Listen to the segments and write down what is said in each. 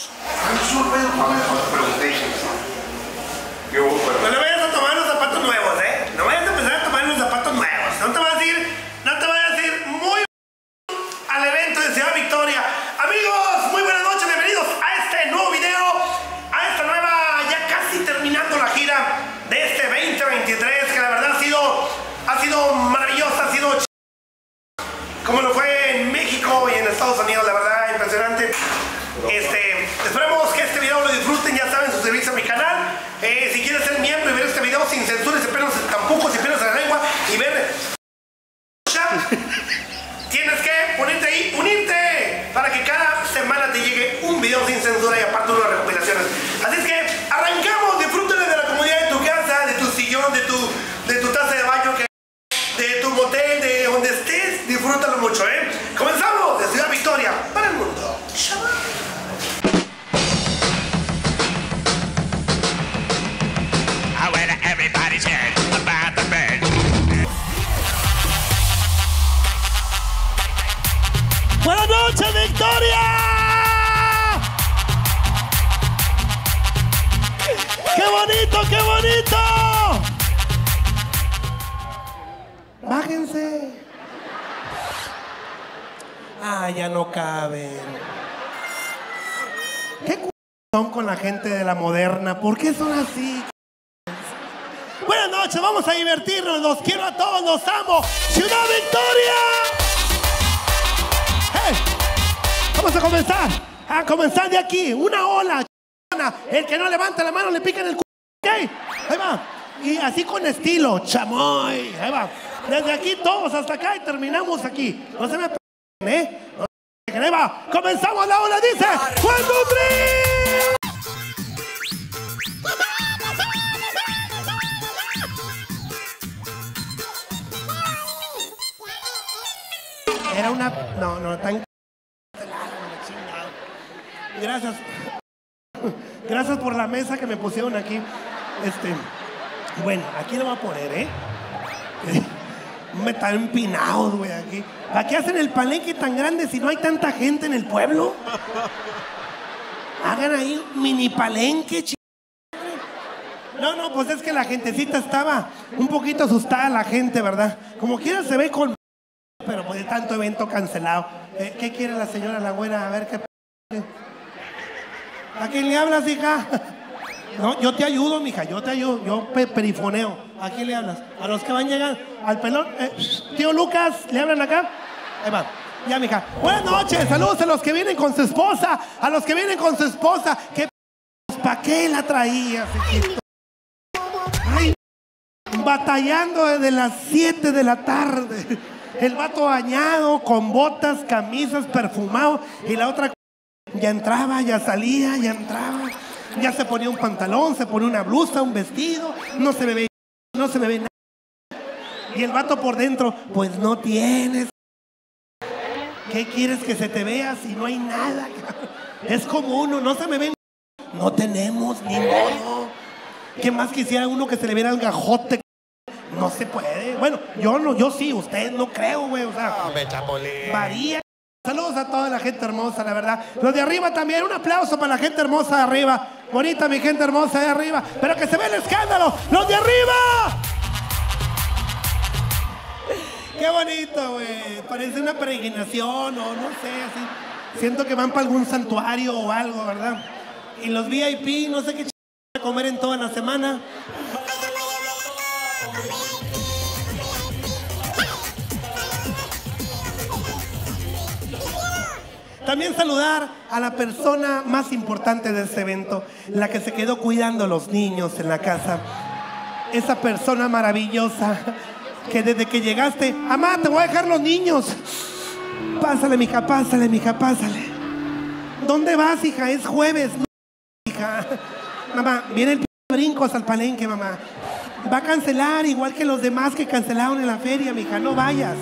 I'm surprised moderna? ¿Por qué son así? Buenas noches, vamos a divertirnos. Los quiero a todos, los amo. ¡Ciudad Victoria! ¡Hey! Vamos a comenzar. A comenzar de aquí. Una ola. El que no levanta la mano le pica en el cu. ¿Ok? Ahí va. Y así con estilo. Chamoy. Ahí va. Desde aquí todos hasta acá y terminamos aquí. No se me ¿eh? No se me Ahí va. Comenzamos la ola. Dice. ¡Cuando Era una. No, no, tan. Gracias. Gracias por la mesa que me pusieron aquí. Este. Bueno, aquí lo voy a poner, ¿eh? Me están empinados, güey, aquí. ¿Para qué hacen el palenque tan grande si no hay tanta gente en el pueblo? Hagan ahí un mini palenque, ch... No, no, pues es que la gentecita estaba un poquito asustada, la gente, ¿verdad? Como quiera se ve con pero pues de tanto evento cancelado. Eh, ¿Qué quiere la señora la güera? A ver qué. ¿A quién le hablas, hija? Yo te ayudo, mija, yo te ayudo. Yo pe- perifoneo. ¿A quién le hablas? A los que van llegando. Al pelón. Eh, tío Lucas, ¿le hablan acá? Ahí. Ya, mija. Buenas noches. Saludos a los que vienen con su esposa. A los que vienen con su esposa. ¿Qué ¿Para qué la traías? Ay, batallando desde las 7 de la tarde. El vato bañado, con botas, camisas, perfumado. Y la otra ya entraba, ya salía, ya entraba. Ya se ponía un pantalón, se ponía una blusa, un vestido. No se me ve, no se me ve nada. Y el vato por dentro, pues no tienes. ¿Qué quieres que se te vea si no hay nada? Es como uno, no se me ve. No tenemos ni modo. ¿Qué más quisiera uno que se le viera el gajote? No se puede. Bueno, yo no, yo sí, usted no creo, güey. O sea, varía. Saludos a toda la gente hermosa, la verdad. Los de arriba también, un aplauso para la gente hermosa de arriba. Bonita mi gente hermosa de arriba. Pero que se ve el escándalo. Los de arriba. Qué bonito, güey. Parece una peregrinación o no sé, así. Siento que van para algún santuario o algo, ¿verdad? Y los VIP, no sé qué ch... a comer en toda la semana. También saludar a la persona más importante de este evento, la que se quedó cuidando a los niños en la casa. Esa persona maravillosa que desde que llegaste, amá, te voy a dejar los niños. Pásale, mija, pásale, mija, pásale. ¿Dónde vas, hija? Es jueves. No, hija. Mamá, viene el brincos al palenque, mamá. Va a cancelar igual que los demás que cancelaron en la feria, mija. No vayas.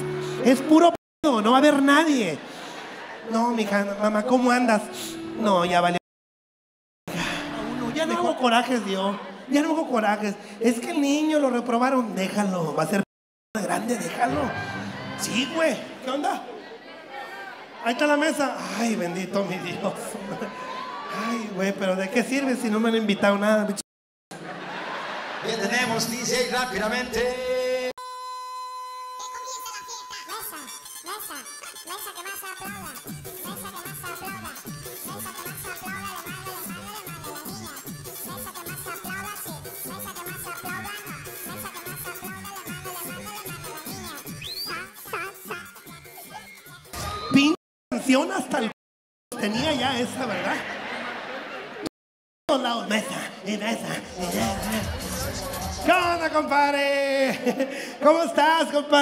Es puro p***, no va a haber nadie. No, mija, mamá, ¿cómo andas? No, ya vale. Ya no hago corajes, yo. Ya no hago corajes. Es que el niño lo reprobaron. Déjalo, va a ser p- grande, déjalo. Sí, güey. ¿Qué onda? Ahí está la mesa. Ay, bendito mi Dios. Ay, Güey, pero ¿de qué sirve si no me han invitado nada? Bien, tenemos DJ rápidamente.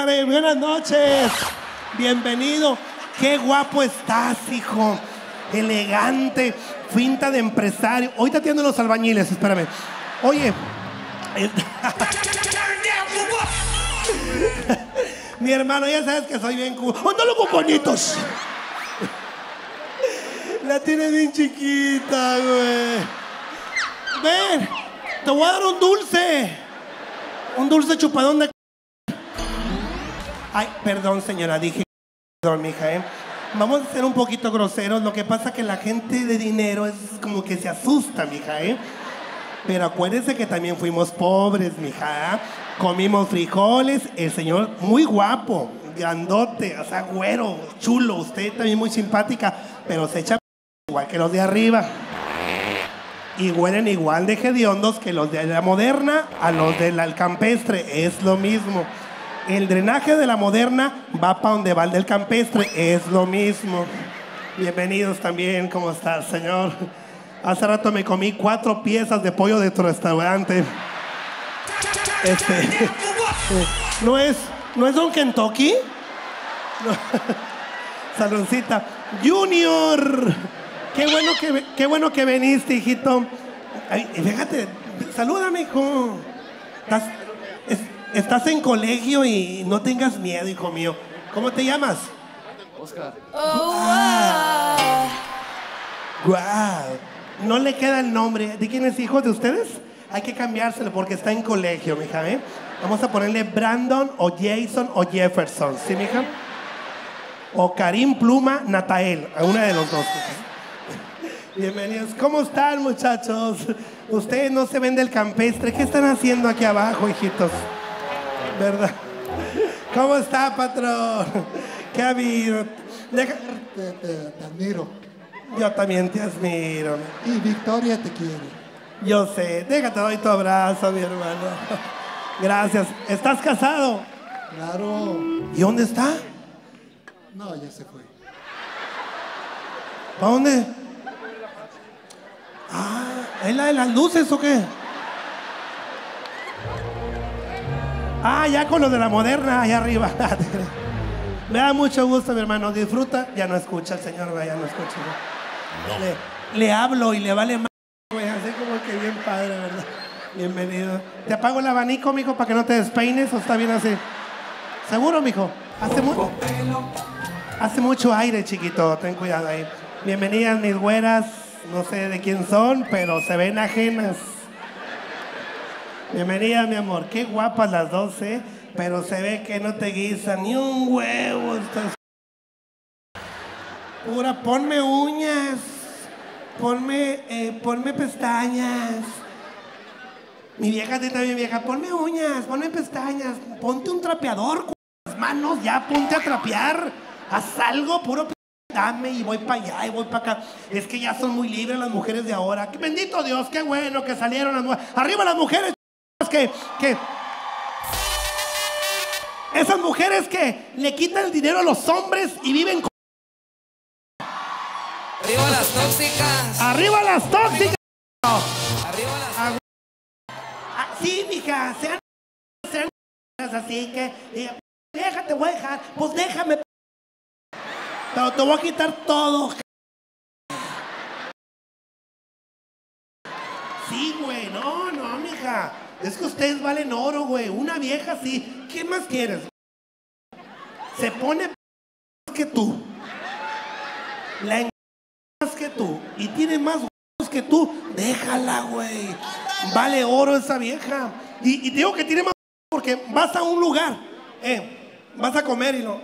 Buenas noches. Bienvenido. Qué guapo estás, hijo. Elegante, finta de empresario. Ahorita atiendo los albañiles, espérame. Oye. Mi hermano, ya sabes que soy bien cool. ¡Ándalo con bonitos! La tienes bien chiquita, güey. Ven, te voy a dar un dulce. Un dulce chupadón de... Ay, perdón, señora, dije... Perdón, mija, ¿eh? Vamos a ser un poquito groseros. Lo que pasa que la gente de dinero es como que se asusta, mija, ¿eh? Pero acuérdense que también fuimos pobres, mija. ¿eh? Comimos frijoles, el señor muy guapo, grandote, o sea, güero, chulo, usted también muy simpática, pero se echa igual que los de arriba. Y huelen igual de hediondos que los de la moderna a los del campestre, es lo mismo. El drenaje de la moderna va para donde va el del campestre, es lo mismo. Bienvenidos también, ¿cómo estás, señor? Hace rato me comí cuatro piezas de pollo de tu restaurante. Este, ¿no es, no es Don Kentucky? Saloncita. Junior, qué bueno que, qué bueno que viniste, hijito. Fíjate, salúdame, hijo. Estás, es- estás en colegio y no tengas miedo, hijo mío. ¿Cómo te llamas? Guau. No le queda el nombre. ¿De quién es hijo de ustedes? Hay que cambiárselo porque está en colegio, mija, ¿eh? Vamos a ponerle Brandon o Jason o Jefferson, ¿sí, mija? O Karim Pluma Natael, a una de los dos. Bienvenidos. ¿Cómo están, muchachos? Ustedes no se ven del campestre. ¿Qué están haciendo aquí abajo, hijitos? ¿Verdad? ¿Cómo está, patrón? ¿Qué ha habido? Deja- Te, te- te admiro. Yo también te admiro. Y Victoria te quiere. Yo sé. Déjate, doy tu abrazo, mi hermano. Gracias. ¿Estás casado? Claro. ¿Y dónde está? No, ya se fue. ¿Para dónde? Ah, ¿es la de las luces o qué? Ah, ya con lo de la moderna, allá arriba. Me da mucho gusto, mi hermano. Disfruta. Ya no escucha el señor, güey, ya no escucha. güey. Le, le hablo y le vale más, güey. Así como que bien padre, ¿verdad? Bienvenido. ¿Te apago el abanico, mijo, para que no te despeines o está bien así? ¿Seguro, mijo? Hace mucho. Hace mucho aire, chiquito. Ten cuidado ahí. Bienvenidas, mis güeras. No sé de quién son, pero se ven ajenas. Bienvenida, mi amor. Qué guapas las dos, ¿eh? Pero se ve que no te guisan ni un huevo. Estás... Pura, ponme uñas. Ponme, eh, pestañas. Mi vieja ti también, vieja. Ponme uñas, ponme pestañas. Ponte un trapeador las manos, ya ponte a trapear. Haz algo, puro dame y voy para allá y voy para acá. Es que ya son muy libres las mujeres de ahora. Bendito Dios, qué bueno que salieron las mujeres. Arriba las mujeres que, que esas mujeres que le quitan el dinero a los hombres y viven con... Arriba las tóxicas. Arriba las tóxicas. Arriba las. Ah, sí, mija, sean, sean así que, diga, vieja, te voy a dejar, pues déjame. Pero te voy a quitar todo. Sí, güey, no, no, mija. Es que ustedes valen oro, güey. Una vieja así, ¿qué más quieres? Se pone que tú. La en- más que tú. Y tiene más que tú. Déjala, güey. Vale oro esa vieja. Y, digo que tiene más porque vas a un lugar. Eh, vas a comer y lo.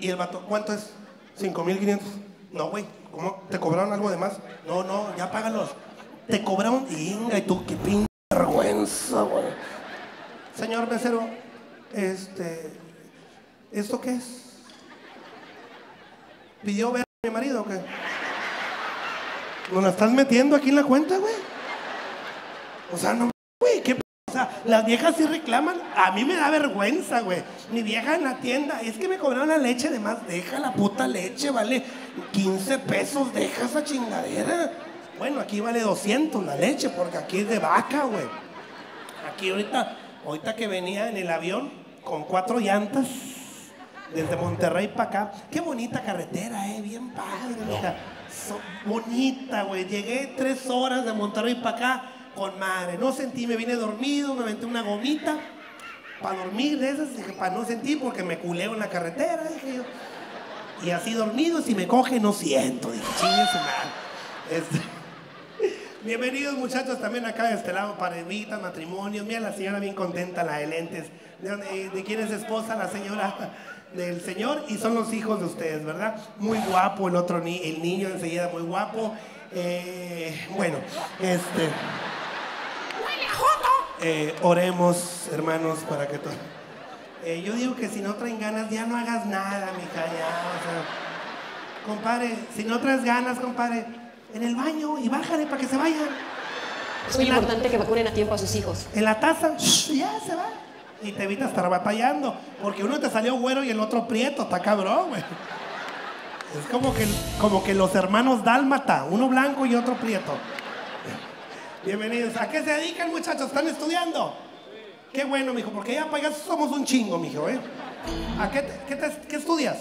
Y el vato, ¿cuánto es? 5.500. No, güey, ¿cómo? ¿Te cobraron algo de más? No, no, ya págalos. Te cobraron, Inga, y tú, qué pinche Señor mesero, este, ¿esto qué es? ¿Pidió ver a mi marido o qué? ¿Nos la estás metiendo aquí en la cuenta, güey? O sea, no, güey, qué p- o sea, las viejas sí reclaman. A mí me da vergüenza, güey. Mi vieja en la tienda, es que me cobraron la leche de más. Deja la puta leche, vale 15 pesos, deja esa chingadera. Bueno, aquí vale 200 la leche, porque aquí es de vaca, güey. Aquí ahorita, ahorita que venía en el avión con cuatro llantas desde Monterrey para acá. Qué bonita carretera, eh, bien padre. So- bonita, güey. Llegué tres horas de Monterrey para acá con madre. No sentí, me vine dormido, me aventé una gomita para dormir de esas, dije, para no sentir porque me culeo en la carretera, dije yo. Y así dormido, si me coge no siento, dije, chingue su madre. Este, Bienvenidos muchachos también acá de este lado, parejitas, matrimonios. Mira la señora bien contenta, la de lentes. ¿De, dónde- de quién es esposa? La señora del señor y son los hijos de ustedes, ¿verdad? Muy guapo el otro, ni el niño enseguida muy guapo. Eh, bueno, este... Eh, oremos, hermanos, para que todo... Eh, yo digo que si no traen ganas, ya no hagas nada, mija, ya, o sea... Compadre, si no traes ganas, compadre, en el baño y bájale para que se vayan. Es muy importante que vacunen a tiempo a sus hijos. En la taza, shh, ya se va. Y te evitas estar batallando. Porque uno te salió güero y el otro prieto, está cabrón, güey. Es como que, como que los hermanos dálmata, uno blanco y otro prieto. Bienvenidos. ¿A qué se dedican, muchachos? ¿Están estudiando? Qué bueno, mijo, porque ya para allá somos un chingo, mijo, ¿eh? ¿A qué, te- qué, te- qué estudias?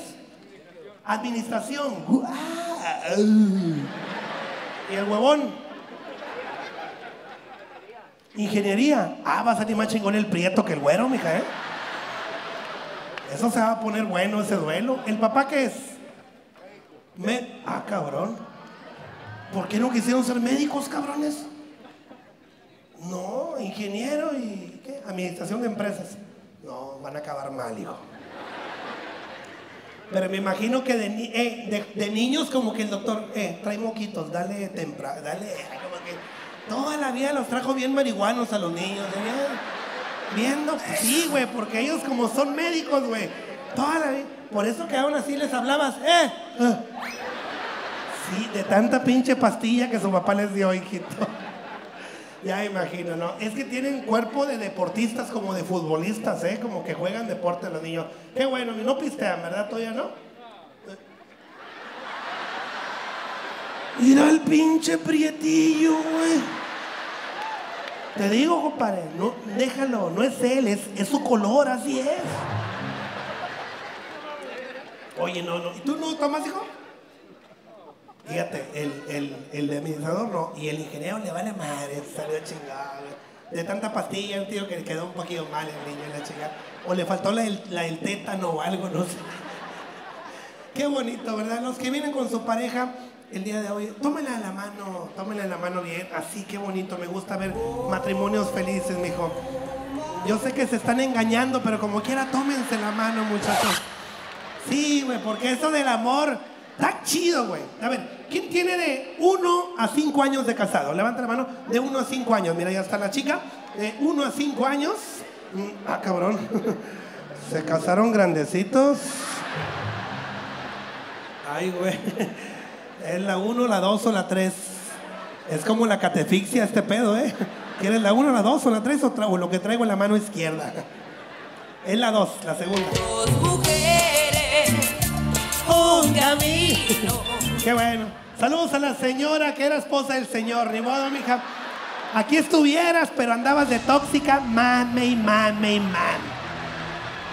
Administración. Ah, uh. ¿Y el huevón? Ingeniería. Ah, va a salir más chingón el prieto que el güero, mija, ¿eh? Eso se va a poner bueno ese duelo. ¿El papá qué es? Me... Ah, cabrón. ¿Por qué no quisieron ser médicos, cabrones? No, ingeniero y ¿qué? Administración de empresas. No, van a acabar mal, hijo. Pero me imagino que de, ni- eh, de- niños como que el doctor, eh, trae moquitos, dale temprano, dale, como que toda la vida los trajo bien marihuanos a los niños, ¿eh? viendo, pues sí, güey, porque ellos como son médicos, güey, toda la vida, por eso que aún así les hablabas, eh, ah. sí, de tanta pinche pastilla que su papá les dio, hijito. Ya imagino, ¿no? Es que tienen cuerpo de deportistas como de futbolistas, ¿eh? Como que juegan deporte los niños. Qué bueno, no pistean, ¿verdad? Todavía no. Mira el pinche prietillo, güey. Te digo, compadre, no, déjalo, no es él, es, es su color, así es. Oye, no, no. ¿Y tú no tomas, hijo? Fíjate, el, el, el administrador no, y el ingeniero le vale madre, salió chingado. De tanta pastilla, un tío que quedó un poquito mal el niño, la chingada. O le faltó la, la del tétano o algo, no sé. Qué bonito, ¿verdad? Los que vienen con su pareja el día de hoy, tómenla de la mano, tómenla de la mano bien. Así, qué bonito, me gusta ver matrimonios felices, mijo. Yo sé que se están engañando, pero como quiera, tómense la mano, muchachos. Sí, güey, porque eso del amor está chido, güey. A ver, ¿quién tiene de 1 a 5 años de casado? Levanta la mano. De 1 a 5 años. Mira, ya está la chica. De 1 a 5 años. Mm, Ah, cabrón. Se casaron grandecitos. Ay, güey. Es la 1, la 2 o la 3. Es como la catefixia este pedo, ¿eh? ¿Quieres la 1, la 2 o la 3 o, o lo que traigo en la mano izquierda? Es la 2, la segunda. Un camino. Qué bueno. Saludos a la señora que era esposa del señor. Ni modo, mija. Aquí estuvieras, pero andabas de tóxica, mame y mame y mame.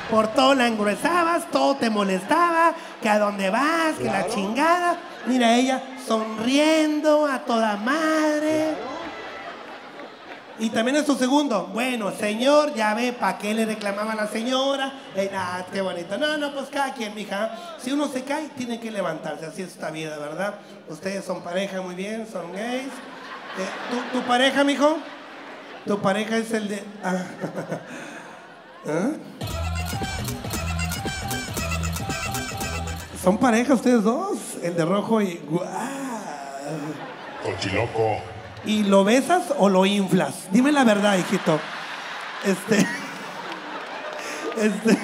Por todo la engruesabas, todo te molestaba, que a dónde vas, que la chingada. Mira ella sonriendo a toda madre. Y también es su segundo. Bueno, señor, ya ve, ¿para qué le reclamaba la señora? Eh, nada, qué bonito. No, no, pues cada quien, mija. Si uno se cae, tiene que levantarse. Así es esta vida, ¿verdad? Ustedes son pareja muy bien, son gays. Eh, ¿tu, tu pareja, mijo? Tu pareja es el de. Ah. ¿Ah? ¿Son pareja ustedes dos? el de rojo y. ¡guau! Cochiloco. ¿Y lo besas o lo inflas? Dime la verdad, hijito. Este. Este.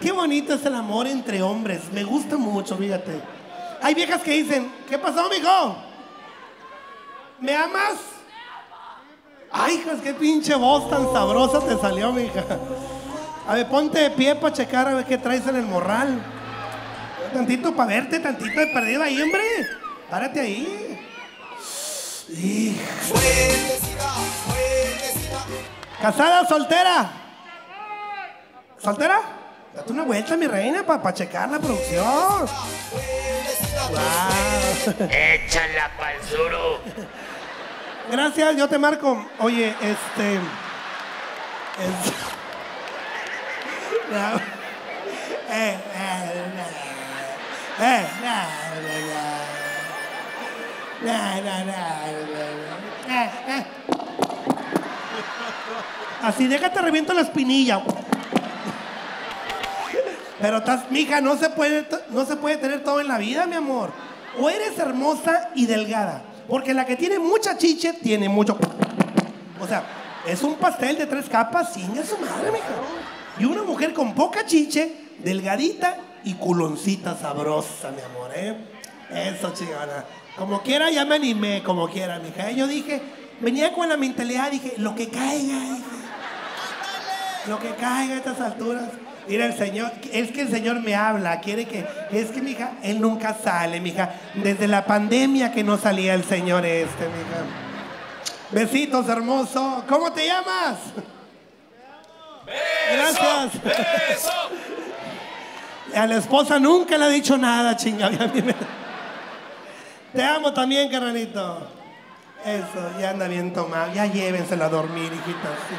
Qué bonito es el amor entre hombres. Me gusta mucho, fíjate. Hay viejas que dicen, ¿qué pasó, mijo? ¿Me amas? Ay, hijas, qué pinche voz tan sabrosa te salió, mija. A ver, ponte de pie para checar a ver qué traes en el morral. Tantito para verte, tantito de perdido ahí, hombre. Párate ahí. Hija. ¿Casada o soltera? ¿Soltera? Date una vuelta, mi reina, para checar la producción. Wow. Échala pa'l suru. Gracias, yo te marco. Oye, este. es- No. Eh, eh, eh, eh, no, no, no, no, no, eh, Así déjate reviento la espinilla. Pero estás, mija, no se puede, no se puede tener todo en la vida, mi amor. O eres hermosa y delgada, porque la que tiene mucha chiche tiene mucho. O sea, es un pastel de tres capas, sin su madre, mija. Y una mujer con poca chiche, delgadita y culoncita sabrosa, mi amor, ¿eh? Eso, chingona. Como quiera, ya me animé, como quiera, mija. Yo dije, venía con la mentalidad, dije, lo que caiga. Lo que caiga a estas alturas. Mira, el Señor, es que el Señor me habla, quiere que, es que, mija, Él nunca sale, mija. Desde la pandemia que no salía el Señor este, mija. Besitos, hermoso. ¿Cómo te llamas? Gracias. A la esposa nunca le ha dicho nada, chinga. Te amo también, carnalito. Eso, ya anda bien tomado. Ya llévenselo a dormir, hijitas. sí.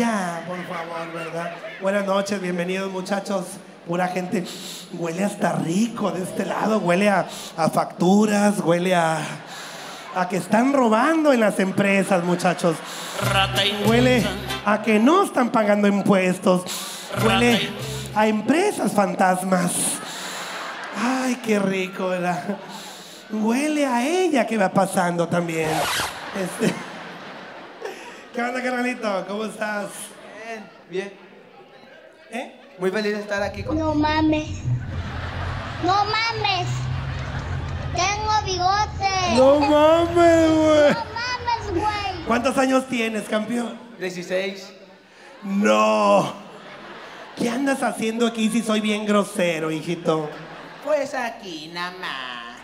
Ya, por favor, ¿verdad? Buenas noches, bienvenidos, muchachos. Pura gente. Huele hasta rico de este lado. Huele a, a facturas, huele a, a que están robando en las empresas, muchachos. Huele a que no están pagando impuestos. Huele a empresas fantasmas. Ay, qué rico, ¿verdad? Huele a ella que va pasando también. Este- ¿Qué onda, carnalito? ¿Cómo estás? Bien, bien. ¿Eh? Muy feliz de estar aquí con... No mames. No mames. Tengo bigote. No mames, güey. No mames, güey. ¿Cuántos años tienes, campeón? 16. No. ¿Qué andas haciendo aquí si soy bien grosero, hijito? Pues aquí nada más.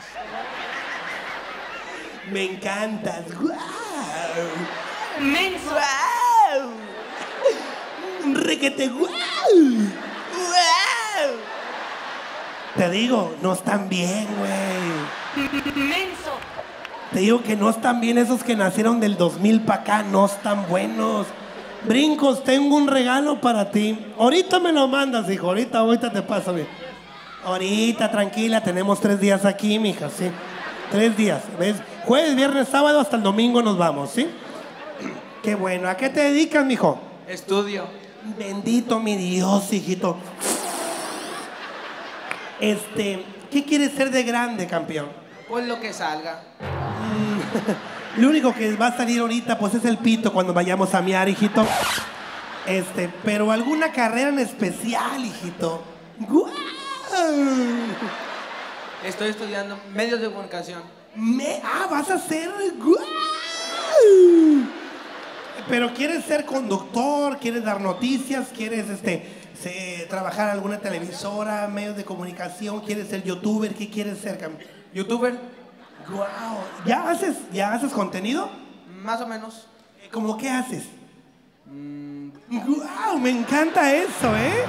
Me encantas. ¡Guau! ¡Wow! Requete guau. ¡Wow! Te digo, no están bien, güey. Menso. Te digo que no están bien esos que nacieron del 2000 para acá, no están buenos. Brincos, tengo un regalo para ti. Ahorita me lo mandas, hijo. Ahorita, ahorita te paso bien. Ahorita, tranquila, tenemos tres días aquí, mija, sí. Tres días, ¿ves? Jueves, viernes, sábado, hasta el domingo nos vamos, ¿sí? Qué bueno. ¿A qué te dedicas, mijo? Estudio. Bendito mi Dios, hijito. Este, ¿qué quieres ser de grande, campeón? Pues lo que salga. Lo único que va a salir ahorita, pues es el pito cuando vayamos a miar, hijito. Este, pero alguna carrera en especial, hijito. ¡Guau! Estoy estudiando medios de comunicación. Me, ah, vas a ser. ¡Guau! Pero quieres ser conductor, quieres dar noticias, quieres este, se- trabajar en alguna televisora, medios de comunicación, quieres ser youtuber, ¿qué quieres ser, campeón? ¿Youtuber? ¡Guau! ¿Ya haces, ya haces contenido? Más o menos. Eh, ¿Cómo qué haces? ¡Guau! Me encanta eso, ¿eh?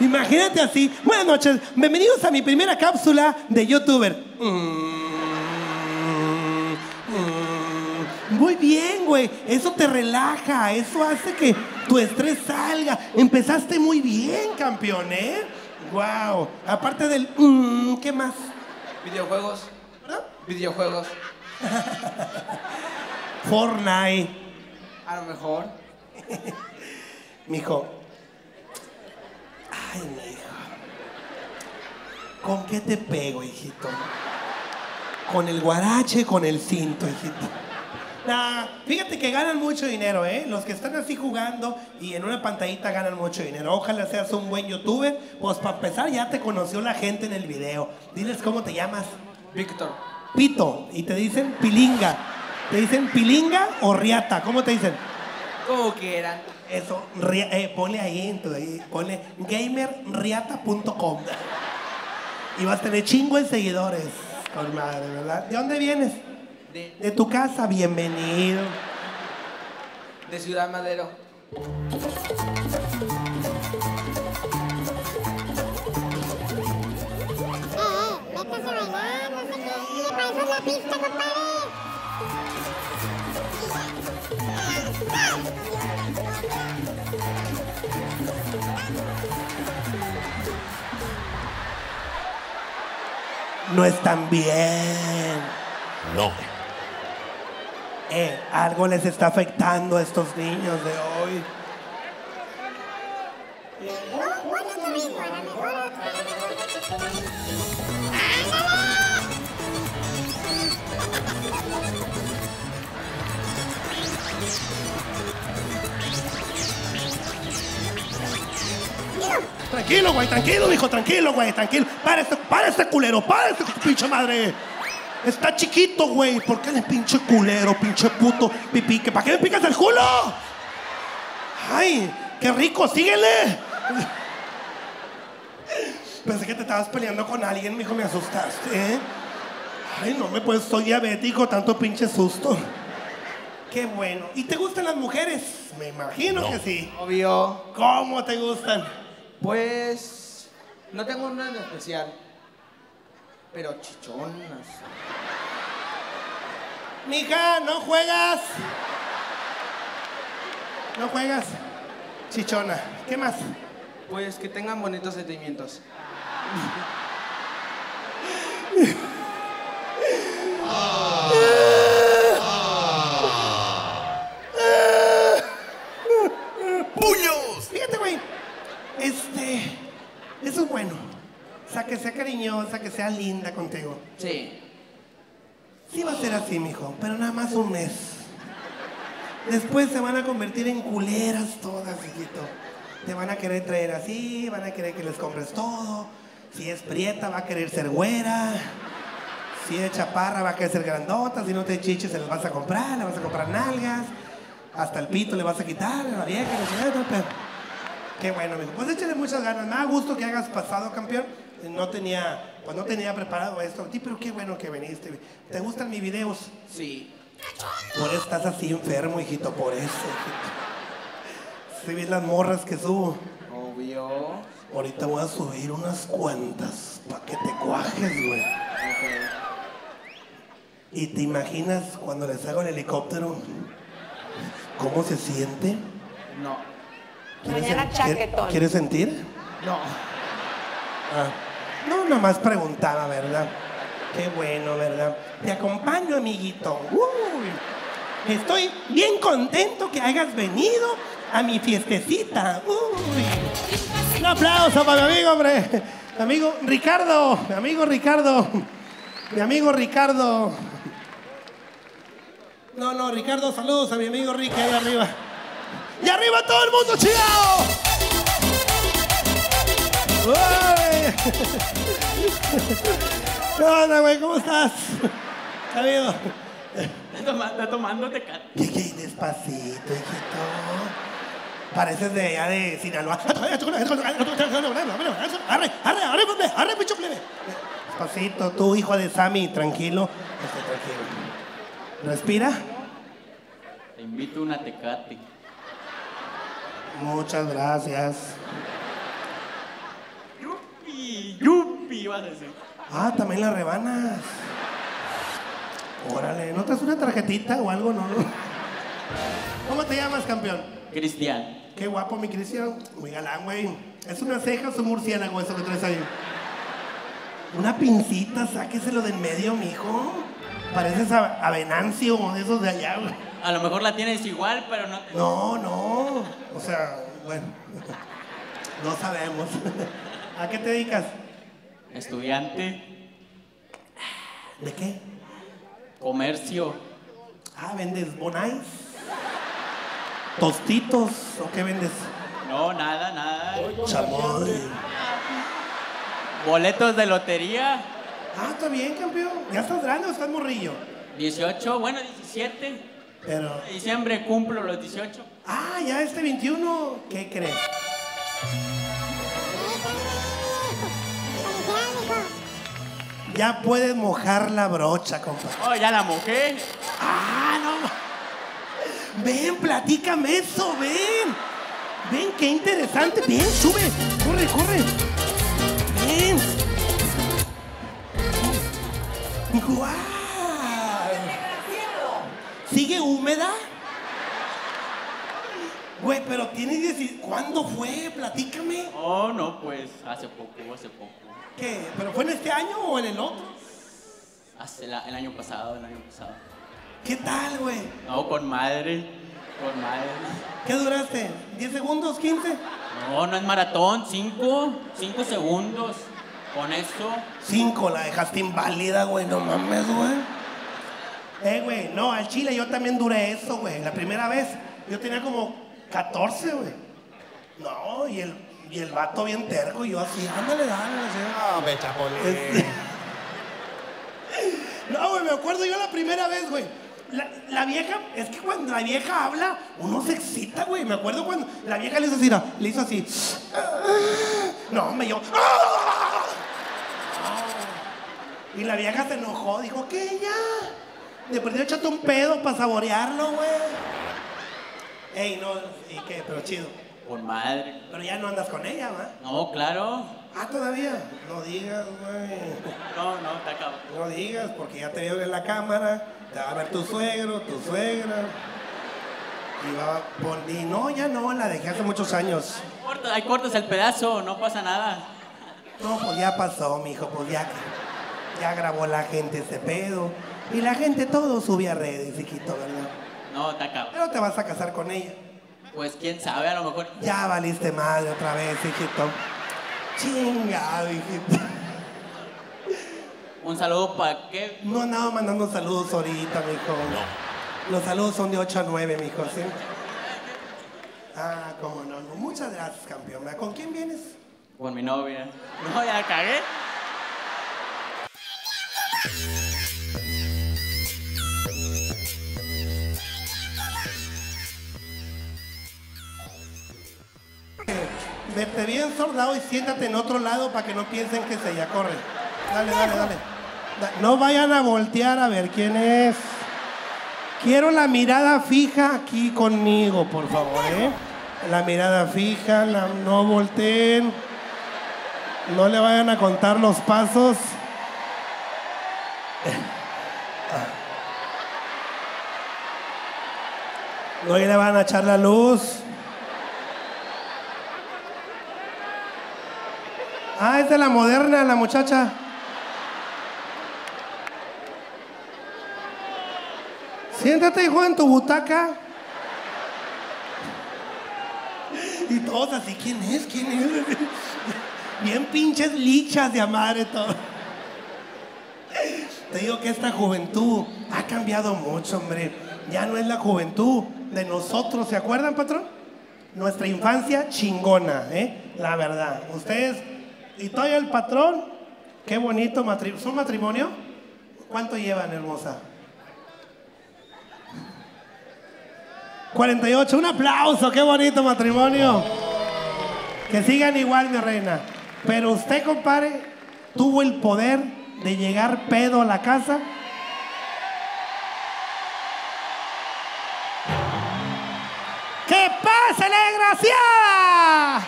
Imagínate así. Buenas noches, bienvenidos a mi primera cápsula de youtuber. Mm, Muy bien, güey. Eso te relaja, eso hace que tu estrés salga. Empezaste muy bien, campeón, ¿eh? ¡Wow! Aparte del... mm, ¿Qué más? Videojuegos. ¿Verdad? Videojuegos. Fortnite. A lo mejor. Mijo. Ay, mijo. ¿Con qué te pego, hijito? Con el guarache, con el cinto, hijito. Nah, fíjate que ganan mucho dinero, ¿eh? Los que están así jugando y en una pantallita ganan mucho dinero. Ojalá seas un buen youtuber. Pues para empezar ya te conoció la gente en el video. Diles cómo te llamas. Víctor. Pito. Y te dicen pilinga. ¿Te dicen pilinga o riata? ¿Cómo te dicen? Como quieran. Eso, eh, ponle ahí, en tu- ahí, ponle gamerriata.com. Y vas a tener chingo de seguidores. Con madre, ¿verdad? ¿De dónde vienes? De, De tu casa, bienvenido. de Ciudad Madero. No están bien. No. Eh, algo les está afectando a estos niños de hoy. Tranquilo, güey, tranquilo, hijo, tranquilo, güey, tranquilo. Este, para este culero, para este pinche madre. Está chiquito, güey. ¿Por qué eres pinche culero, pinche puto pipí? ¿Que ¿Para qué me picas el culo? Ay, qué rico, síguele. Pensé que te estabas peleando con alguien, mijo, me asustaste, ¿eh? Ay, no me puedes, soy diabético, tanto pinche susto. Qué bueno. ¿Y te gustan las mujeres? Me imagino que sí. Obvio. ¿Cómo te gustan? Pues. No tengo una en especial. Pero chichonas. Mija, no juegas. No juegas. Chichona. ¿Qué más? Pues que tengan bonitos sentimientos. ¡Puños! Fíjate, güey. Este. Eso es bueno. Sea, que sea cariñosa, que sea linda contigo. Sí. Sí va a ser así, mijo, pero nada más un mes. Después se van a convertir en culeras todas, hijito. Te van a querer traer así, van a querer que les compres todo. Si es prieta, va a querer ser güera. Si es chaparra, va a querer ser grandota. Si no te chiches, se las vas a comprar, le vas a comprar nalgas. Hasta el pito le vas a quitar a la vieja. Qué bueno, mijo. Pues échale muchas ganas. Me da gusto que hagas pasado, campeón. No tenía, pues no tenía preparado esto. Sí, pero qué bueno que viniste. ¿Te gustan mis videos? Sí. Por eso estás así enfermo, hijito, por eso, hijito. Si ves las morras que subo. Obvio. Ahorita voy a subir unas cuantas para que te cuajes, güey. Ok. ¿Y te imaginas cuando les hago el helicóptero? ¿Cómo se siente? No. Mañana sen- chaquetón. ¿Quieres sentir? No. Ah. No, nomás preguntaba, ¿verdad? Qué bueno, ¿verdad? Te acompaño, amiguito. Uy. Estoy bien contento que hayas venido a mi fiestecita. Uy. Un aplauso para mi amigo, hombre. Mi amigo Ricardo. Mi amigo Ricardo. Mi amigo Ricardo. No, no, Ricardo, saludos a mi amigo Ricky ahí arriba. ¡Y arriba todo el mundo, chingado! ¡Uy! ¿Qué onda, güey? ¿Cómo estás? ¿Qué habido? Está tomando tecate. ¿Qué, qué? Despacito, hijito. Pareces de allá de Sinaloa. Arre, arre, arre, hombre, arre, pinche plebe. Despacito, tú, hijo de Sammy, tranquilo. Tranquilo. Respira. Te invito a una tecate. Muchas gracias. Yupi, yupi, vas a decir. Ah, también la rebanas. Órale, ¿no traes una tarjetita o algo? No. ¿Cómo te llamas, campeón? Cristian. Qué guapo, mi Cristian. Muy galán, güey. ¿Es una ceja o es un murciélago eso que traes ahí? Una pincita, sáqueselo de en medio, mijo. Pareces a, a Venancio o de esos de allá, güey. A lo mejor la tienes igual, pero no. No, no. O sea, bueno. No sabemos. ¿A qué te dedicas? Estudiante, ¿De qué? comercio. Ah, vendes bonais. Tostitos. ¿O qué vendes? No, nada, nada. Chamoy. Boletos de lotería. Ah, está bien, campeón. ¿Ya estás grande o estás morrillo? 18, bueno, 17. Pero. En diciembre cumplo los 18. Ah, ya este 21. ¿Qué crees? Ya puedes mojar la brocha, compa. Oh, ya la mojé. Ah, no. Ven, platícame eso, ven. Ven, qué interesante. Ven, sube. Corre, corre. Ven. ¡Guau! ¿Sigue húmeda? Güey, pero tiene 10... ¿Cuándo fue? Platícame. Oh, no, pues hace poco, hace poco. ¿Qué? ¿Pero fue en este año o en el otro? Hace la- el año pasado, el año pasado. ¿Qué tal, güey? No, con madre. Con madre. ¿Qué duraste? ¿10 segundos? ¿15? No, no es maratón. Cinco, cinco segundos. Con eso. Cinco, la dejaste inválida, güey, no mames, güey. Eh, güey, no, al chile yo también duré eso, güey. La primera vez yo tenía como 14, güey. No, y el, y el vato bien terco, y yo así, ándale, dale, así. No, me. Este- No, güey, me acuerdo yo la primera vez, güey. La, la vieja, es que cuando la vieja habla, uno se excita, güey. Me acuerdo cuando la vieja le hizo así, no, le hizo así. No, me yo. Y la vieja se enojó, dijo, ¿qué ya? De perdido échate un pedo para saborearlo, güey. Ey, no, ¿y qué? Pero chido. Con madre. Pero ya no andas con ella, ¿va? No, claro. Ah, todavía. No digas, güey. No, no, está cabrón. No digas, porque ya te veo en la cámara, te va a ver tu suegro, tu suegra. Y va a poner, y no, ya no, la dejé hace muchos años. Corta, ahí cortas el pedazo, no pasa nada. No, pues ya pasó, mijo, pues ya, ya grabó la gente ese pedo. Y la gente todo sube a redes, hijito, ¿verdad? No, está cabrón. Pero te vas a casar con ella. Pues quién sabe, a lo mejor. Ya valiste madre otra vez, hijito. Chingado, hijito. Un saludo para qué. No andaba mandando saludos ahorita, mijo. Los saludos son de 8 a 9, mijo, ¿sí? Ah, cómo no. no. Muchas gracias, campeón. ¿Con quién vienes? Con mi novia. No, ya cagué. Vete bien soldado y siéntate en otro lado para que no piensen que se ya corre. Dale, dale, dale. Da- No vayan a voltear a ver quién es. Quiero la mirada fija aquí conmigo, por favor, ¿eh? La mirada fija, la- no volteen. No le vayan a contar los pasos. No le van a echar la luz. Ah, es de la moderna, la muchacha. Siéntate, hijo, en tu butaca. Y todos así, ¿quién es? ¿Quién es? Bien pinches lichas de madre todo. Te digo que esta juventud ha cambiado mucho, hombre. Ya no es la juventud de nosotros, ¿se acuerdan, patrón? Nuestra infancia chingona, ¿eh? La verdad. Ustedes, y todavía el patrón, qué bonito matrimonio. ¿Son matrimonio? ¿Cuánto llevan, hermosa? 48, un aplauso, qué bonito matrimonio. Que sigan igual, mi reina. Pero usted, compadre, tuvo el poder de llegar pedo a la casa. ¡Que pase la desgraciada!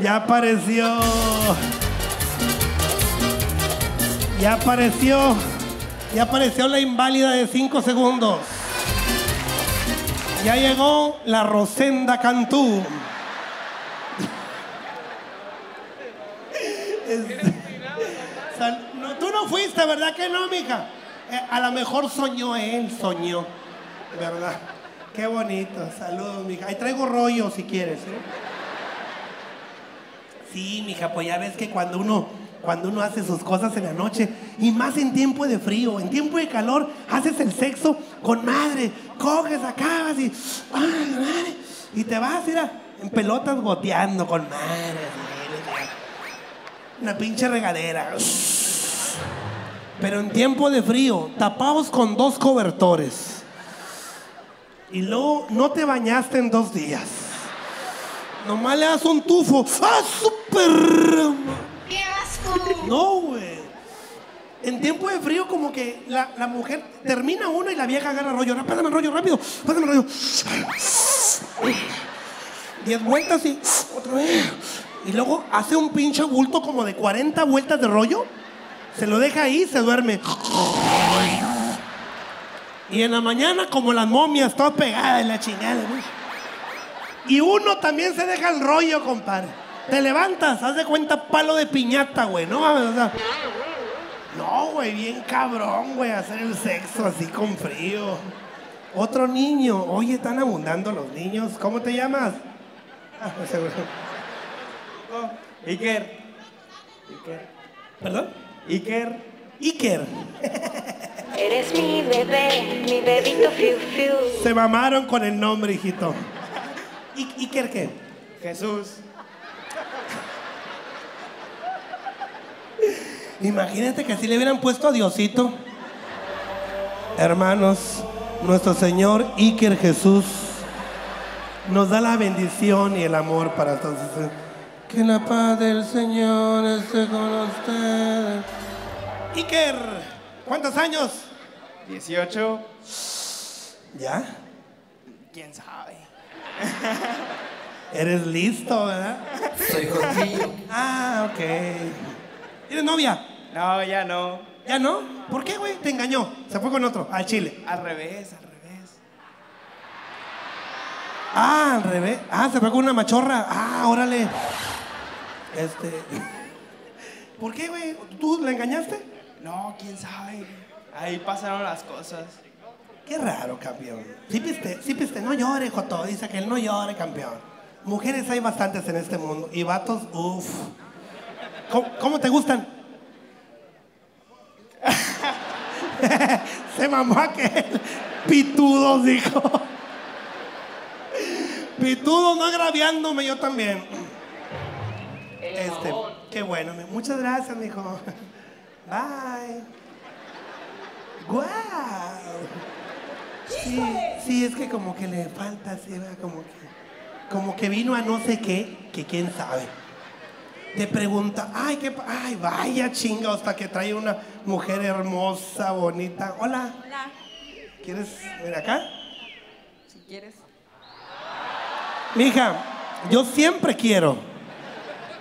Ya apareció. Ya apareció. Ya apareció la inválida de 5 segundos. Ya llegó la Rosenda Cantú. triste, ¿verdad que no, mija? Eh, a lo mejor soñó él, soñó. ¿Verdad? Qué bonito. Saludos, mija. Ahí traigo rollo si quieres. ¿eh? Sí, mija, pues ya ves que cuando uno, cuando uno hace sus cosas en la noche, y más en tiempo de frío, en tiempo de calor, haces el sexo con madre, coges, acabas y, madre, y te vas, mira, en pelotas goteando con madre. Una pinche regadera. Pero en tiempo de frío, tapados con dos cobertores. Y luego no te bañaste en dos días. Nomás le das un tufo. ¡Ah, ¡Qué asco! No, güey. En tiempo de frío, como que la, la mujer termina uno y la vieja agarra rollo. "No, Pásame el rollo rápido, pásame el rollo. Diez vueltas y otra vez. Y luego hace un pinche bulto como de 40 vueltas de rollo. Se lo deja ahí y se duerme. Y en la mañana, como las momias, toda pegada en la chingada. güey. Y uno también se deja el rollo, compadre. Te levantas, haz de cuenta palo de piñata, güey. No o sea. No, güey, bien cabrón, güey, hacer el sexo así con frío. Otro niño. Oye, están abundando los niños. ¿Cómo te llamas? Ah, seguro. Iker. Iker. ¿Perdón? Iker. Iker. Eres mi bebé, mi bebito fiu fiu. Se mamaron con el nombre, hijito. ¿I- ¿Iker qué? Jesús. Imagínate que así le hubieran puesto a Diosito. Hermanos, nuestro Señor Iker Jesús nos da la bendición y el amor para todos. ustedes. Que la paz del Señor esté con ustedes. Iker, ¿cuántos años? 18. ¿Ya? ¿Quién sabe? Eres listo, ¿verdad? Soy contigo. Ah, ok. ¿Tienes novia? No, ya no. ¿Ya no? ¿Por qué, güey? Te engañó. Se fue con otro, al Chile. Al revés, al revés. Ah, al revés. Ah, se fue con una machorra. Ah, órale. Este. ¿Por qué, güey? ¿Tú la engañaste? No, quién sabe. Ahí pasaron las cosas. Qué raro, campeón. Sí, piste, sí, piste. No llore, Joto. Dice que él no llore, campeón. Mujeres hay bastantes en este mundo. Y vatos, uff. ¿Cómo, cómo te gustan? Se mamó aquel. Pitudos, dijo. Pitudos, no agraviándome, yo también. Este, qué bueno. Muchas gracias, mijo. Bye. ¡Guau! Sí, sí, es que como que le falta, ¿verdad? como que, como que vino a no sé qué, que quién sabe. Te pregunta, ay, qué, ay, vaya chinga, hasta que trae una mujer hermosa, bonita. Hola, Hola, ¿quieres ver acá? si quieres. Mija, yo siempre quiero.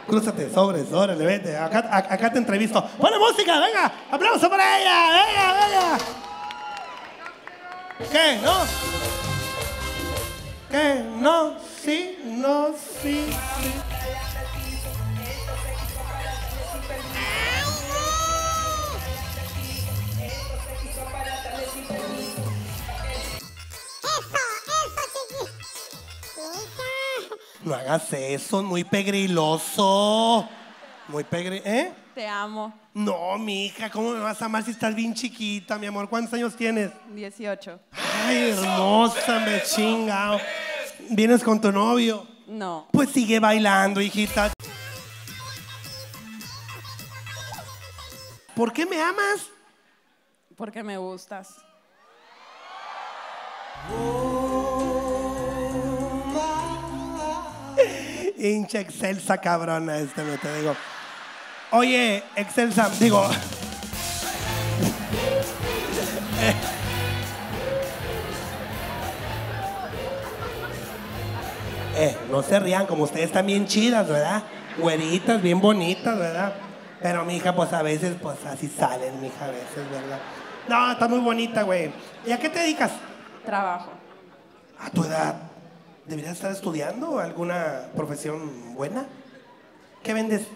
Crúzate, sobres, órale, vete. Acá, acá te entrevisto. ¡Buena música! ¡Venga! ¡Aplauso para ella! ¡Venga, venga! ¿Qué? ¿No? ¿Qué? ¿No? ¿Sí? ¿No? ¿Sí? sí. No hagas eso, muy pegriloso. Muy pegri... ¿Eh? Te amo. No, mija, ¿cómo me vas a amar si estás bien chiquita, mi amor? ¿Cuántos años tienes? 18. Ay, hermosa, me chingao. ¿Vienes con tu novio? No. Pues sigue bailando, hijita. ¿Por qué me amas? Porque me gustas. Hincha excelsa cabrona este, me te digo. Oye, excelsa, digo. Eh, no se rían, como ustedes están bien chidas, ¿verdad? Güeritas, bien bonitas, ¿verdad? Pero mi hija, pues a veces, pues así salen, mi hija, a veces, ¿verdad? No, está muy bonita, güey. ¿Y a qué te dedicas? Trabajo. A tu edad, ¿deberías estar estudiando alguna profesión buena? ¿Qué vendes?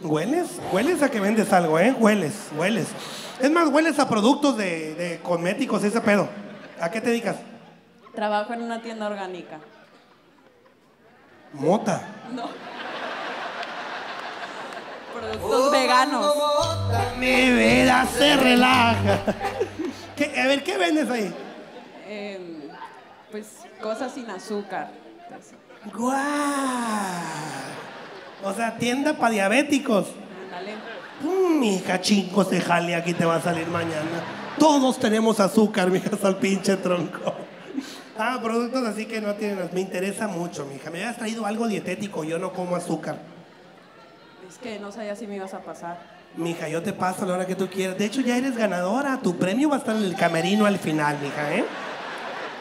¿Hueles? ¿Hueles a que vendes algo, eh? Hueles, hueles. Es más, hueles a productos de, de cosméticos, ese pedo. ¿A qué te dedicas? Trabajo en una tienda orgánica. Mota. No. Productos veganos. Mi vida se relaja. ¿Qué- a ver, ¿qué vendes ahí? Em, pues cosas sin azúcar. ¡Guau! O sea, tienda para diabéticos. ándale. Mm, mija, chingos de jale, aquí te va a salir mañana. Todos tenemos azúcar, mija, hasta el pinche tronco. Ah, productos así que no tienen. Me interesa mucho, mija. Me habías traído algo dietético, yo no como azúcar. Es que no sabía si me ibas a pasar. Mija, yo te paso a la hora que tú quieras. De hecho, ya eres ganadora. Tu premio va a estar en el camerino al final, mija, ¿eh?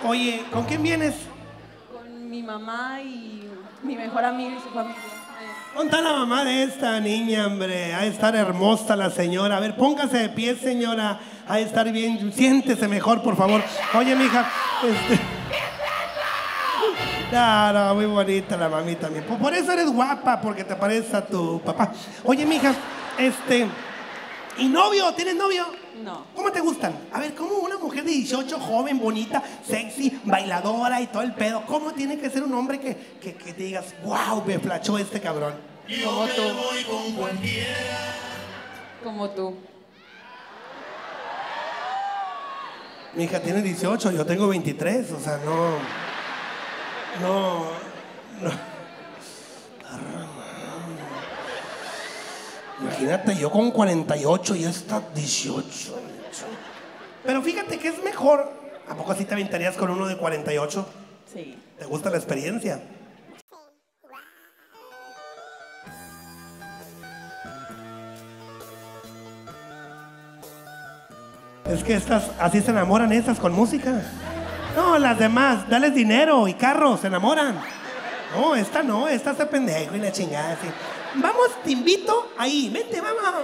Oye, ¿con quién vienes? Con mi mamá y mi mejor amigo y su familia. Eh, ¿Dónde está la mamá de esta niña, hombre? Ha de estar hermosa la señora. A ver, póngase de pie, señora. Ha de estar bien. Siéntese mejor, por favor. Oye, mija. Este... No, no, muy bonita la mamita también. Por, por eso eres guapa, porque te pareces a tu papá. Oye, mija, este. ¿Y novio? ¿Tienes novio? No. ¿Cómo te gustan? A ver, ¿cómo una mujer de 18, joven, bonita, sexy, bailadora y todo el pedo? ¿Cómo tiene que ser un hombre que, que, que te digas, wow, me flachó este cabrón? Como tú. Como tú. Mi hija tiene 18, yo tengo 23, o sea, no. No. no. Imagínate, yo con 48 y esta 18. Pero fíjate que es mejor. ¿A poco así te aventarías con uno de 48? Sí. ¿Te gusta la experiencia? Es que estas, así se enamoran esas con música. No, las demás, dales dinero y carros, se enamoran. No, esta no, esta se pendejo y la chingada. así. Vamos, te invito ahí, vente, vamos.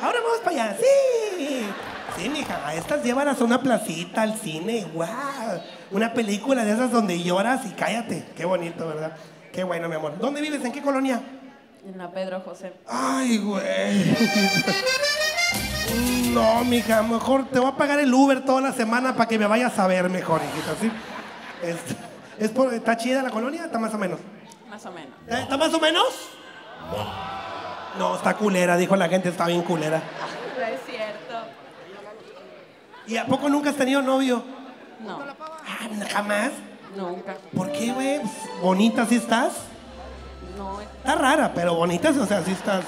Ahora vamos para allá, sí. Sí, mija, estas llévalas a una placita, al cine, wow. Una película de esas donde lloras y cállate. Qué bonito, ¿verdad? Qué bueno, mi amor. ¿Dónde vives? ¿En qué colonia? En la Pedro José. Ay, güey. No, mija, mejor te voy a pagar el Uber toda la semana para que me vayas a ver mejor, hijita, ¿sí? Es- es por- ¿Está chida la colonia? ¿Está más o menos? Más o menos. ¿Eh? ¿Está más o menos? No, está culera, dijo la gente, está bien culera. No es cierto. ¿Y a poco nunca has tenido novio? No. Ah, jamás. Nunca. ¿Por qué, güey? ¿Bonita sí estás? No. Está rara, pero bonita, o sea, sí estás.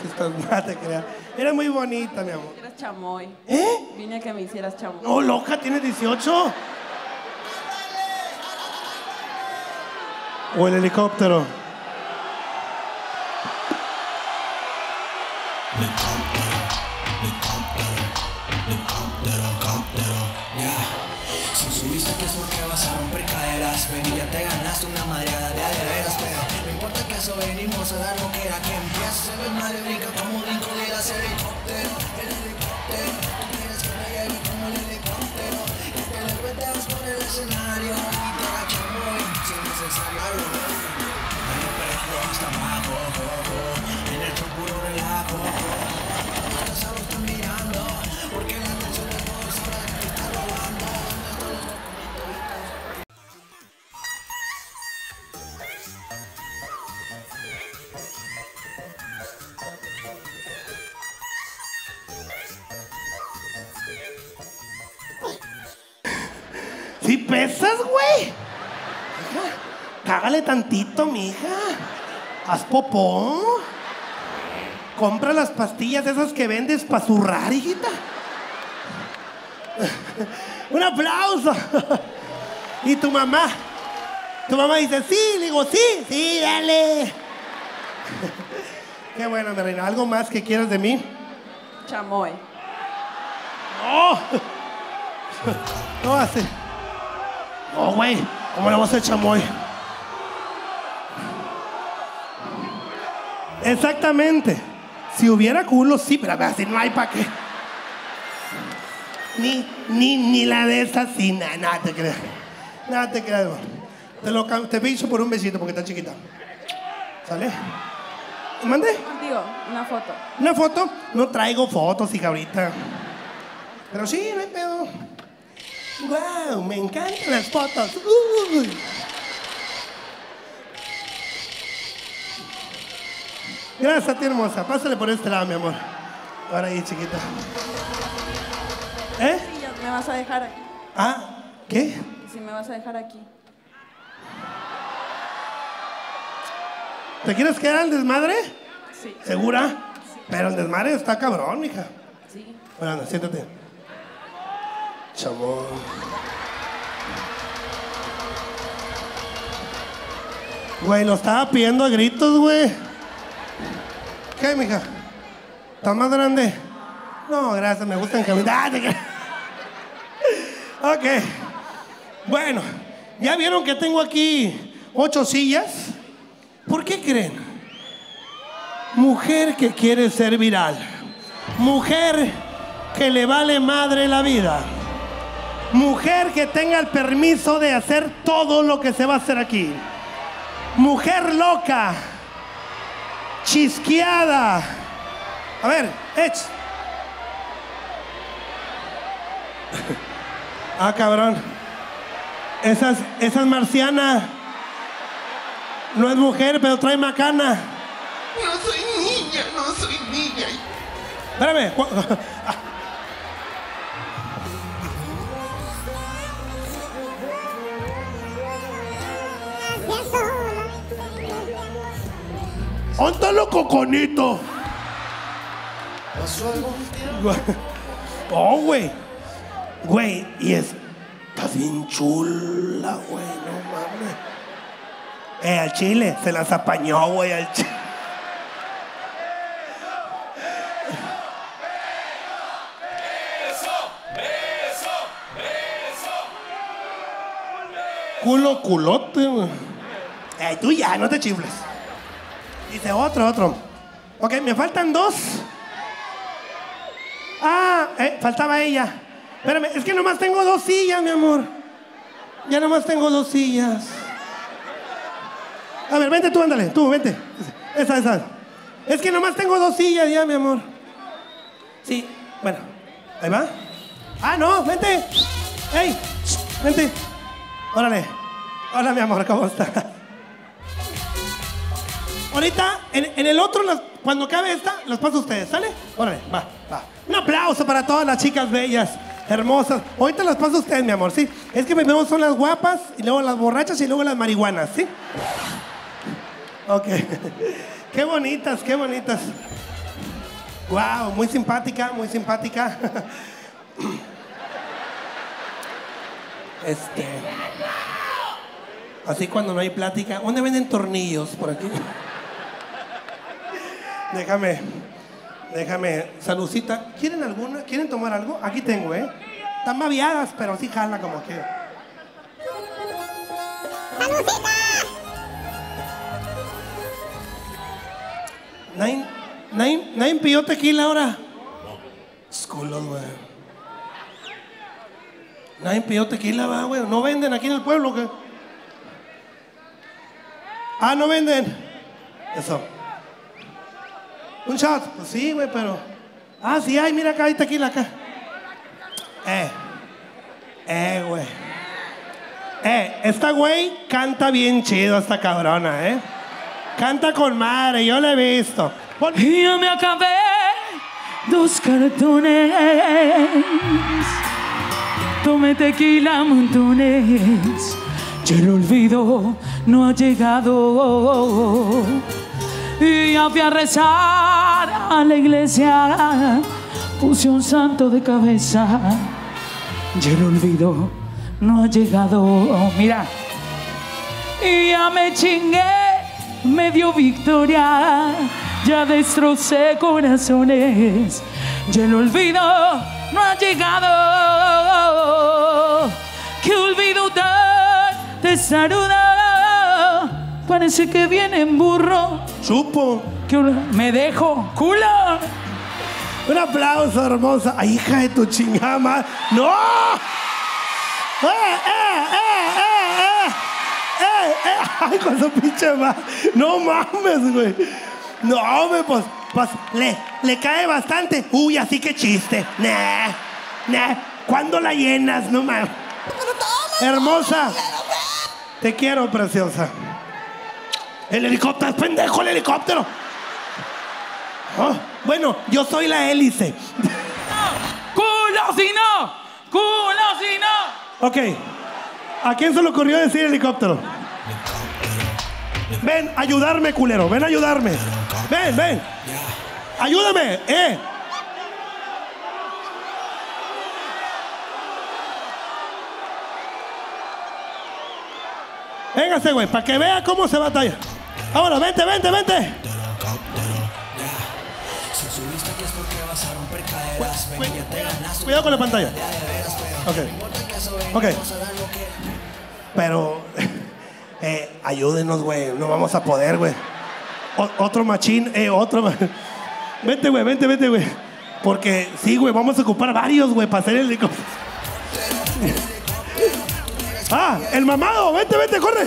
Sí estás, no te creas. Eres muy bonita, mi amor. Eres chamoy. ¿Eh? Vine a que me hicieras chamoy. No, loca, tienes 18. O el helicóptero. Ya te ganaste una madreada de no importa que eso venimos a dar lo que era que empiece El madre brinca como de las helicóptero El helicóptero pesas, güey? Cágale tantito, mija. Haz popó. Compra las pastillas esas que vendes para zurrar, hijita. Un aplauso. ¿Y tu mamá? Tu mamá dice, sí, le digo, sí, sí, dale. Qué bueno, mi reina. ¿Algo más que quieras de mí? Chamoy. No. No hace. No, güey. ¿Cómo le vas a hacer chamoy? Exactamente. Si hubiera culo, sí, pero así no hay para qué. Ni, ni, ni la de esa, sí, nada, nada te creas. Nada te creas. Te lo te piso por un besito porque está chiquita. ¿Sale? ¿Mande? Contigo, una foto. ¿Una foto? No traigo fotos, hija, ahorita. Pero sí, no hay pedo. ¡Wow! Me encantan las fotos. Uy. Gracias a ti, hermosa. Pásale por este lado, mi amor. Ahora ahí, chiquita. ¿Eh? Sí, ya me vas a dejar aquí. Ah, ¿qué? Si me vas a dejar aquí. ¿Te quieres quedar al desmadre? Sí. ¿Segura? Pero el desmadre está cabrón, mija. Sí. Bueno, anda, siéntate. Chamón. Güey, lo estaba pidiendo a gritos, güey. ¿Qué, mija? ¿Está más grande? No, gracias, me gustan caminar. ok. Bueno, ya vieron que tengo aquí ocho sillas. ¿Por qué creen? Mujer que quiere ser viral. Mujer que le vale madre la vida. Mujer que tenga el permiso de hacer todo lo que se va a hacer aquí. Mujer loca. Chisqueada. A ver, ech. Ah, cabrón. Esa es, esa es marciana. No es mujer, pero trae macana. No soy niña, no soy niña. Espérame. cu- ¿Dónde está lo coconito? Oh, güey. Güey, y es. Estás bien chula, güey, no mames. Eh, al chile, se las apañó, güey, al chile. Culo, culote, güey. Ey, tú ya, no te chifles. Dice otro, otro. Ok, me faltan dos. Ah, eh, faltaba ella. Espérame, es que nomás tengo dos sillas, mi amor. Ya nomás tengo dos sillas. A ver, vente tú, ándale, tú, vente. Esa, esa. Es que nomás tengo dos sillas ya, mi amor. Sí, bueno. Ahí va. Ah, no, vente. Ey, vente. Órale. Hola, mi amor, ¿cómo estás? Ahorita, en, el otro, las- cuando acabe esta, los paso a ustedes, ¿sale? Órale, va, va. Un aplauso para todas las chicas bellas, hermosas. Ahorita las paso a ustedes, mi amor, ¿sí? Es que primero son las guapas, y luego las borrachas, y luego las marihuanas, ¿sí? Ok. qué bonitas, qué bonitas. Wow, muy simpática, muy simpática. Este. Así cuando no hay plática. ¿Dónde venden tornillos? Por aquí. Déjame. Déjame. Saludcita. ¿Quieren alguna? ¿Quieren tomar algo? Aquí tengo, ¿eh? Están babiadas, pero sí jala como que. ¿Nadie, nadie, nadie pidió tequila ahora? Es culo, güey. Nadie pidió tequila, va, güey. ¿No venden aquí en el pueblo qué? Ah, ¿no venden? Eso. ¿Un shot? Pues sí, güey, pero... Ah, sí hay, mira acá, hay tequila acá. Eh. Eh, güey. Eh, esta güey canta bien chido, esta cabrona, ¿eh? Canta con madre, yo la he visto. Pon- Y yo me acabé dos cartones. Tomé tequila montones. Y el olvido no ha llegado. Y ya fui a rezar a la iglesia. Puse un santo de cabeza. Y el olvido no ha llegado. Mira. Y ya me chingué, me dio victoria, ya destrocé corazones, y el olvido no ha llegado. Que olvido tan testarudo, parece que viene en burro. Supo. Que me dejo, culo. Un aplauso, hermosa. Ay, hija de tu chingada madre. ¡No! ¡Eh, eh, eh, eh, eh! ¡Eh, eh! ¡Ay, con su pinche madre! ¡No mames, güey! No, hombre, pues, pues le, le cae bastante. Uy, así que chiste. Nah, nah. ¿Cuándo la llenas? No mames. Hermosa. Te quiero, preciosa. El helicóptero, pendejo, el helicóptero. Oh, bueno, yo soy la hélice. ¡Culo si no! ¡Culo si no! Ok. ¿A quién se le ocurrió decir helicóptero? Ven, ayudarme, culero. Ven ayudarme. Ven, ven. Ayúdame, eh. Véngase, güey, para que vea cómo se batalla. Ahora, vente, vente, vente. Cuidado con la pantalla. Ok. Ok. Pero, eh, ayúdenos, güey. No vamos a poder, güey. Otro machín, eh, otro. ma- Vente, güey, vente, vente, güey. Porque, sí, güey, vamos a ocupar varios, güey, para hacer el. Ah, el mamado, vente, vente, corre.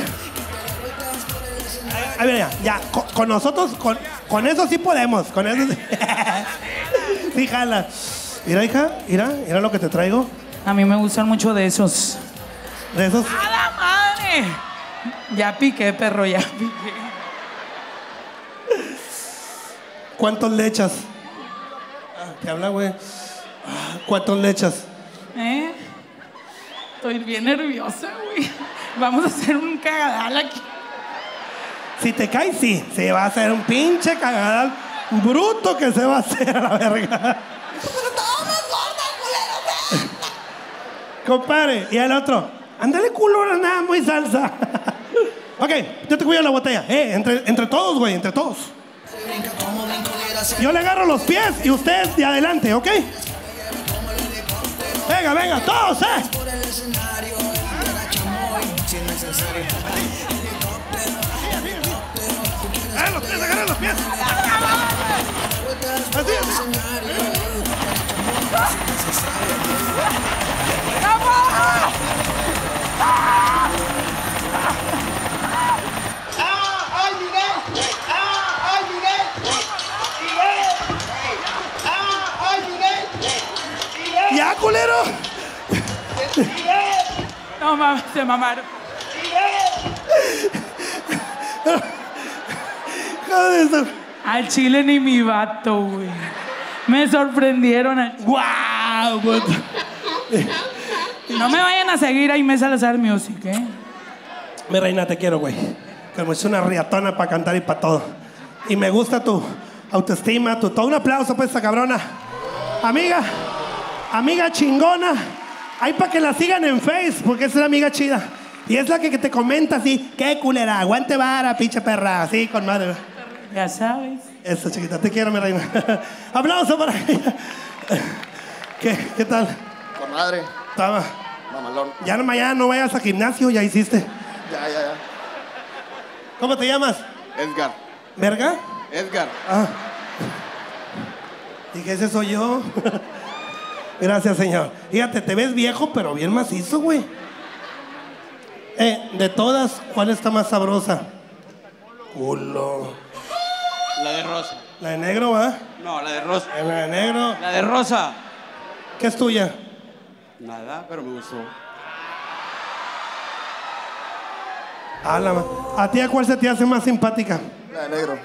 A ver, ya, ya, con, con nosotros, con, con eso sí podemos, con eso sí. sí, jala. Mira, hija, mira, mira lo que te traigo. A mí me gustan mucho de esos. De esos. ¡A la madre! Ya piqué, perro, ya piqué. ¿Cuántos le echas? Ah, ¿Qué habla, güey? Ah, ¿Cuántos le echas? ¿Eh? Estoy bien nerviosa, güey. Vamos a hacer un cagadal aquí. Si te caes, sí. Se va a hacer un pinche cagadal bruto que se va a hacer a la verga. Compadre, y el otro, ándale culo, nada, muy salsa. ok, yo te cuido la botella. Eh, entre, entre todos, güey, entre todos. Yo le agarro los pies y ustedes de adelante, ¿ok? Venga, venga, todos, eh. Los pies, agarra los pies. Así. ¡Ya, culero! No mames, se mamaron. Eso. Al chile ni mi vato, güey. Me sorprendieron. ¡Guau! puto! No me vayan a seguir ahí me Salazar Music, ¿eh? Mi reina, te quiero, güey. Como es una riatona para cantar y para todo. Y me gusta tu autoestima, tu todo. Un aplauso para esta cabrona. Amiga, amiga chingona. Ahí para que la sigan en Face, porque es una amiga chida. Y es la que, que te comenta así, qué culera, aguante vara, pinche perra, así con madre. Ya sabes. Eso, chiquita, te quiero, mi reina. Aplauso para ella. ¿Qué, qué tal? Con madre. Estaba. Mamalón. Ya no, mañana no vayas a gimnasio, ya hiciste. Ya, ya, ya. ¿Cómo te llamas? Edgar. ¿Verga? Edgar. Ah. Dije, ese soy yo. Gracias, señor. Fíjate, te ves viejo, pero bien macizo, güey. Eh, de todas, ¿cuál está más sabrosa? Culo. La de rosa. La de negro, ¿va? No, la de rosa. La de negro. La de rosa. ¿Qué es tuya? Nada, pero me gustó. Ah, la ma- ¿A ti a cuál se te hace más simpática? La de negro.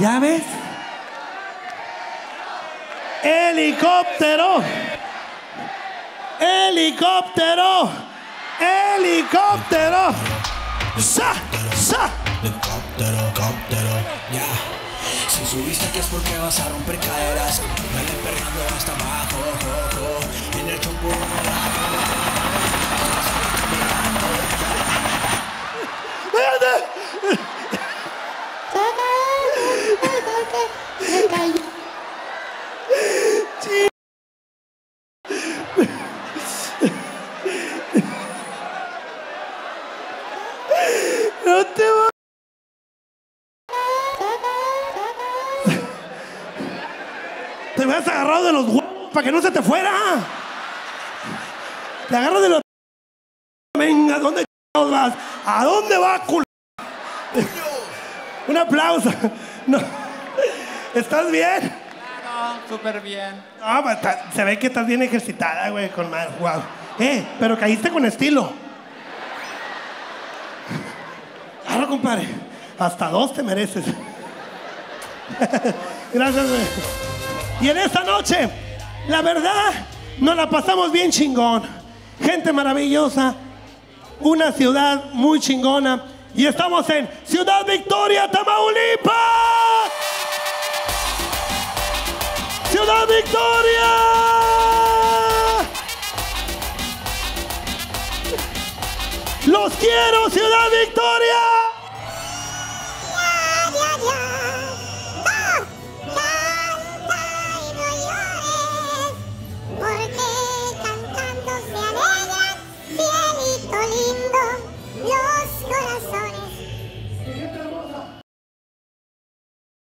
¿Ya ves? ¡Helicóptero! ¡Helicóptero! ¡Helicóptero! ¡Sa! ¡Sa! Helicóptero, ya. Si subiste aquí es porque vas a romper caderas. Vete perreando hasta abajo, ¿A dónde va, culo? Un aplauso. No. ¿Estás bien? Claro, súper bien. No, pues, se ve que estás bien ejercitada, güey, con más. Wow. Eh, pero caíste con estilo. Claro, compadre. Hasta dos te mereces. Gracias, güey. Y en esta noche, la verdad, nos la pasamos bien chingón. Gente maravillosa. Una ciudad muy chingona. Y estamos en Ciudad Victoria, Tamaulipas. Ciudad Victoria. Los quiero, Ciudad Victoria.